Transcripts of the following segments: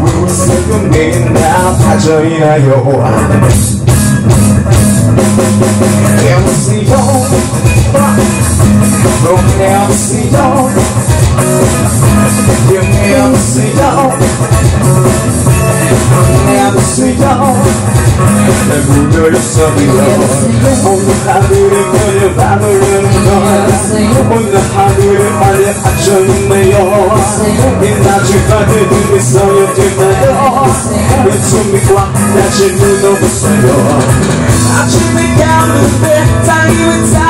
무슨 꿈이나 빠져있나요 Eu sei From 빌어 오늘 눈 없어요 아침에 가는데 땅이 왜타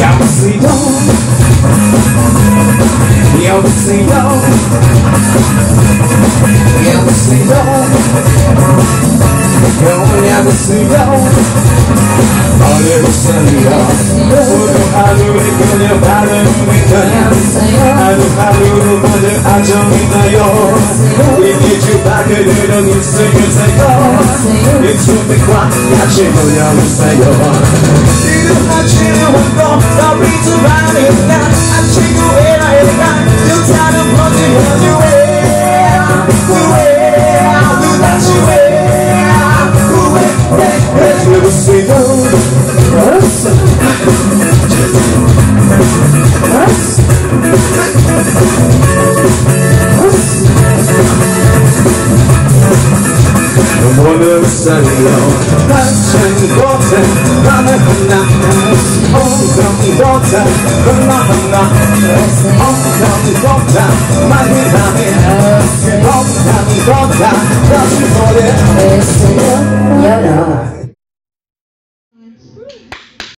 여보세요 여보세요 여보세요 여보세요 살이야 모두 하루를 그려 다른 위가 하루하루를 모두 아정이 나요 이게 주박을 들은 입술교세요 이 춤빛과 같이 돌려주세요 지금 아침에 왔고 오늘 살려 한참 곳에 나는 혼나 엉덩이 곳에 혼나 혼나 엉덩이 곳